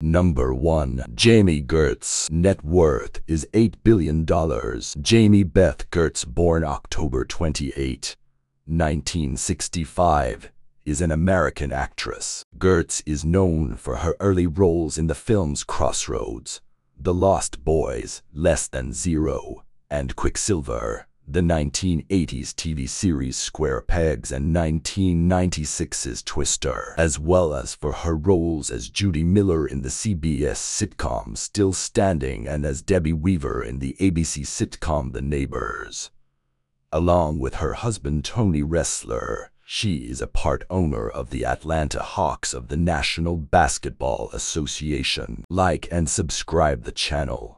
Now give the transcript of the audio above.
Number 1. Jami Gertz. Net worth is $8 billion. Jami Beth Gertz, born October 28, 1965, is an American actress. Gertz is known for her early roles in the films Crossroads, The Lost Boys, Less Than Zero, and Quicksilver. The 1980s TV series Square Pegs and 1996's Twister, as well as for her roles as Judy Miller in the CBS sitcom Still Standing and as Debbie Weaver in the ABC sitcom The Neighbors. Along with her husband Tony Ressler, she is a part owner of the Atlanta Hawks of the National Basketball Association. Like and subscribe the channel.